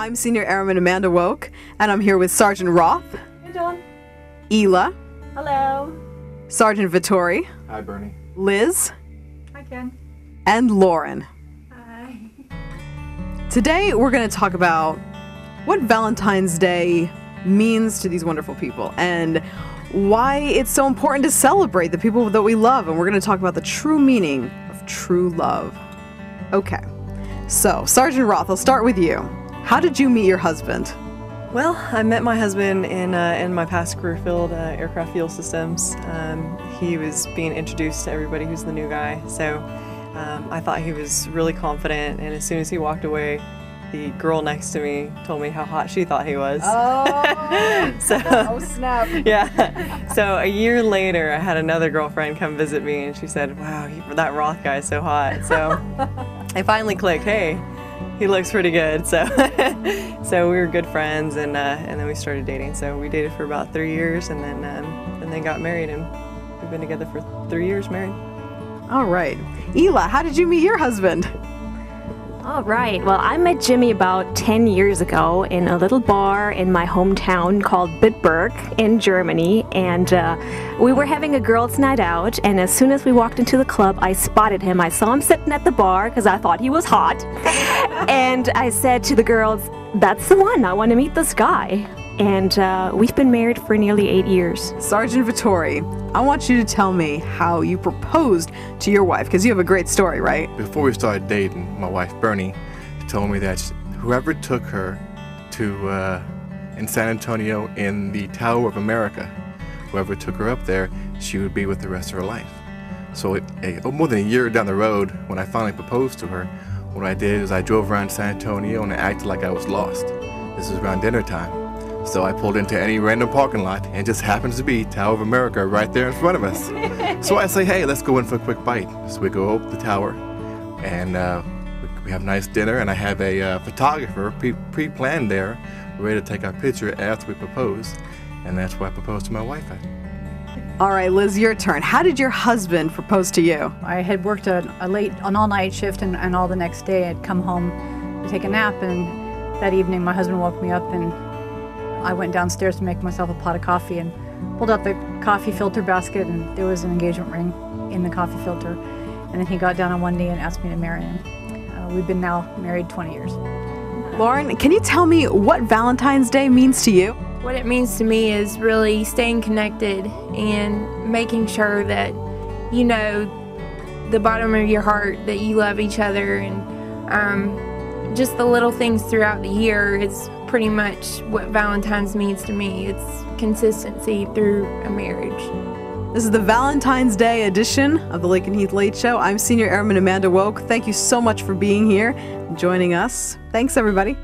I'm Senior Airman Amanda Woke, and I'm here with Sergeant Roth, Hey, John. Ela, Hello. Sergeant Vittori, Hi, Bernie. Liz, Hi, Ken. and Lauren. Hi. Today, we're going to talk about what Valentine's Day means to these wonderful people and why it's so important to celebrate the people that we love. And we're going to talk about the true meaning of true love. Okay, so Sergeant Roth, I'll start with you. How did you meet your husband? Well, I met my husband in uh, in my past career field, uh, aircraft fuel systems. Um, he was being introduced to everybody who's the new guy, so um, I thought he was really confident. And as soon as he walked away, the girl next to me told me how hot she thought he was. Oh, so snap. yeah. So a year later, I had another girlfriend come visit me, and she said, "Wow, you- that Roth guy is so hot." So I finally clicked. Hey, he looks pretty good. So so we were good friends, and uh, and then we started dating. So we dated for about three years, and then um, and then got married, and we've been together for three years, married. All right. Ela, how did you meet your husband? All right. Well, I met Jimmy about 10 years ago in a little bar in my hometown called Bitburg in Germany. And uh, we were having a girls' night out. And as soon as we walked into the club, I spotted him. I saw him sitting at the bar because I thought he was hot. and I said to the girls, That's the one. I want to meet this guy. And uh, we've been married for nearly eight years. Sergeant Vittori, I want you to tell me how you proposed to your wife because you have a great story, right? Before we started dating, my wife Bernie told me that whoever took her to uh, in San Antonio in the Tower of America, whoever took her up there, she would be with the rest of her life. So, a, more than a year down the road, when I finally proposed to her, what I did is I drove around San Antonio and I acted like I was lost. This was around dinner time. So I pulled into any random parking lot and it just happens to be Tower of America right there in front of us. so I say, hey, let's go in for a quick bite. So we go up the tower and uh, we, we have a nice dinner and I have a uh, photographer pre- pre-planned there ready to take our picture after we propose. And that's where I proposed to my wife at. All right, Liz, your turn. How did your husband propose to you? I had worked a, a late, an all-night shift, and, and all the next day I'd come home to take a nap. And that evening, my husband woke me up, and I went downstairs to make myself a pot of coffee and pulled out the coffee filter basket, and there was an engagement ring in the coffee filter. And then he got down on one knee and asked me to marry him. Uh, we've been now married 20 years. Lauren, can you tell me what Valentine's Day means to you? What it means to me is really staying connected and making sure that you know the bottom of your heart that you love each other and um, just the little things throughout the year is pretty much what Valentine's means to me. It's consistency through a marriage. This is the Valentine's Day edition of the Lakenheath Late Show. I'm Senior Airman Amanda Woke. Thank you so much for being here joining us. Thanks, everybody.